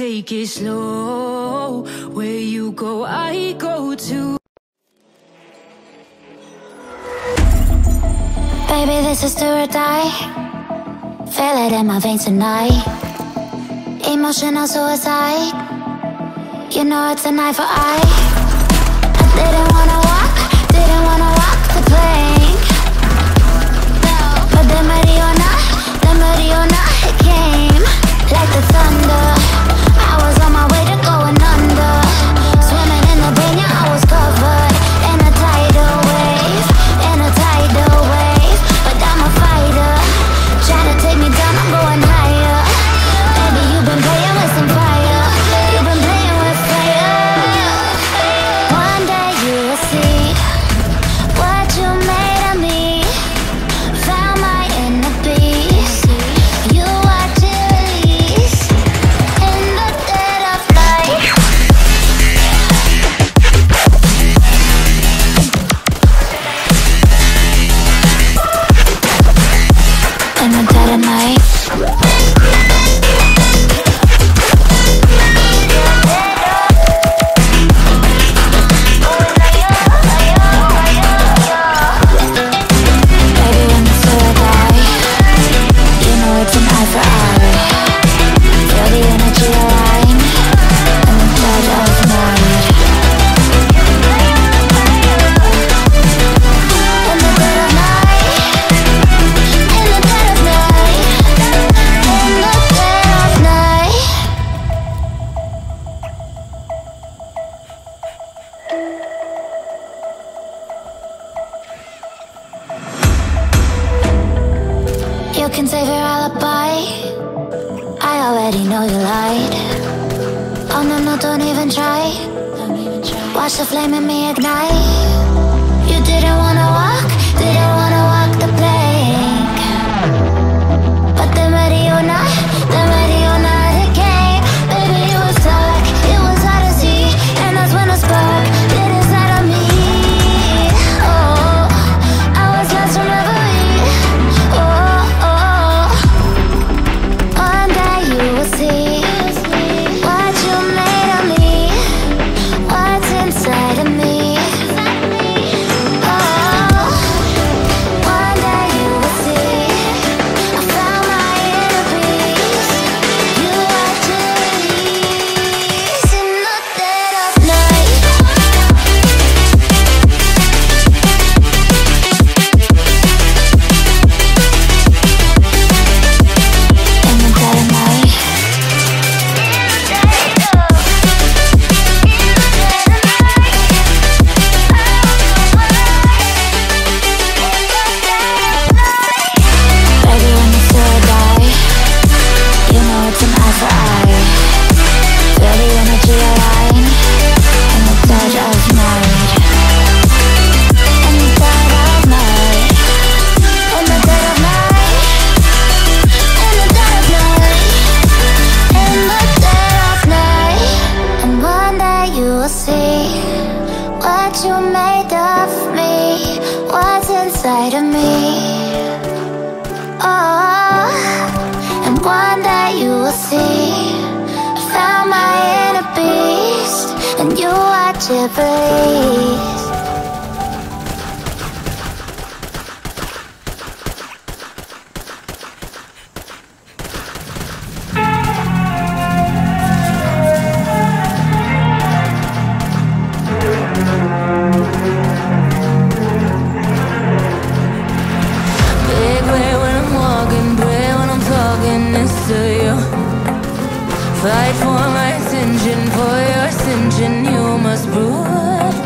take it slow. Where you go, I go too. Baby, this is do or die. Feel it in my veins tonight. Emotional suicide. You know it's a knife for eye. already know you lied. Oh no, no, don't even try. Watch the flame in me ignite. You didn't wanna made of me What's inside of me? Oh And one day you will see. I found my inner beast And you watch it bleed Fight for my attention, for your attention, you must prove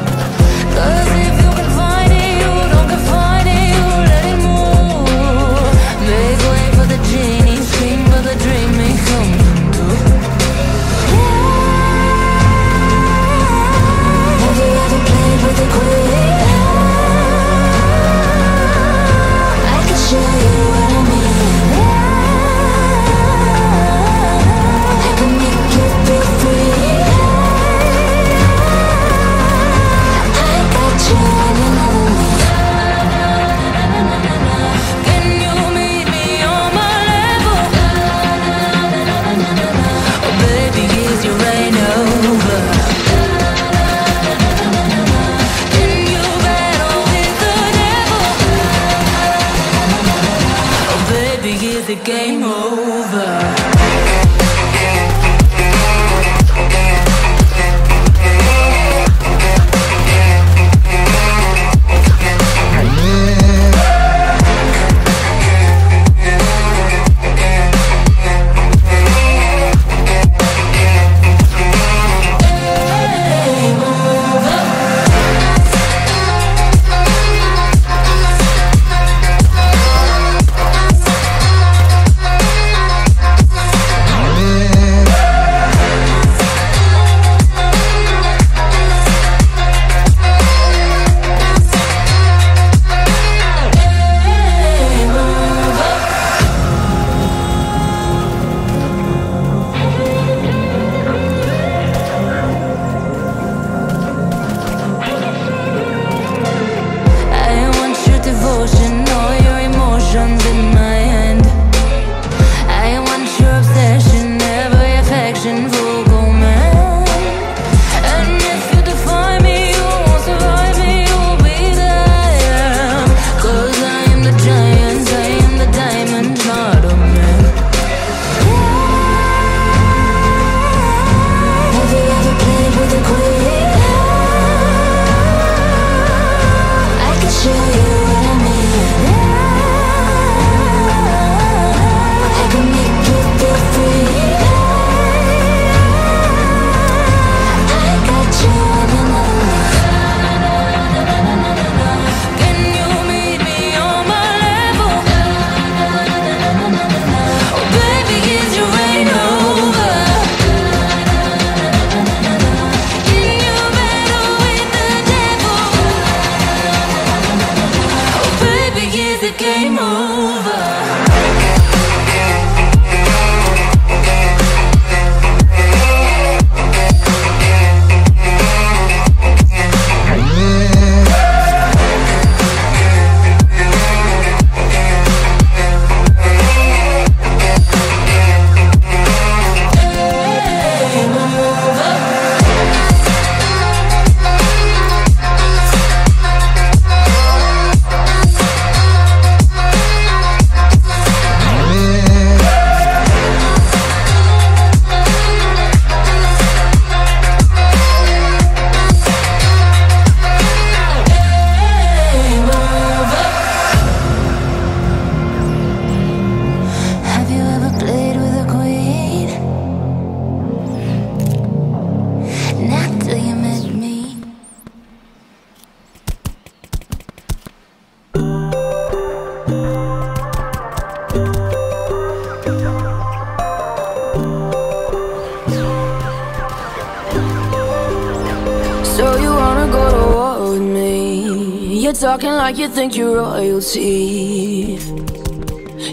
talking like you think you're royalty.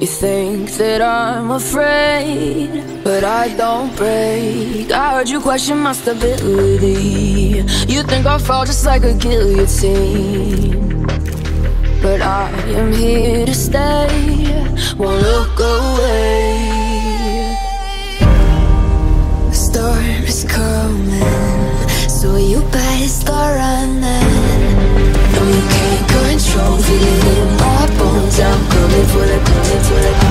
You think that I'm afraid, but I don't break. I heard you question my stability. You think I'll fall just like a guillotine. But I am here to stay, won't look away. The storm is coming, so you better start running you can't control Feeling in my bones I'm coming for the, coming for the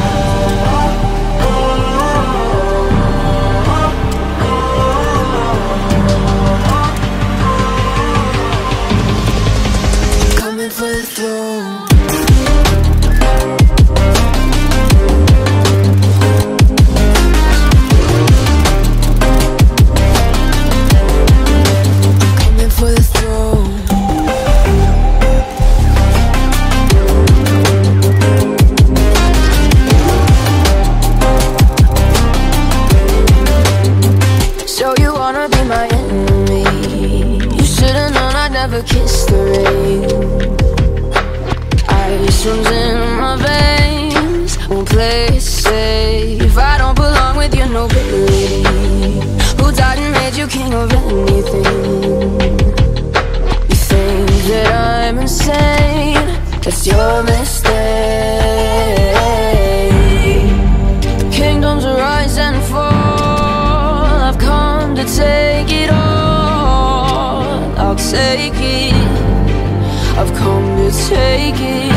all I'll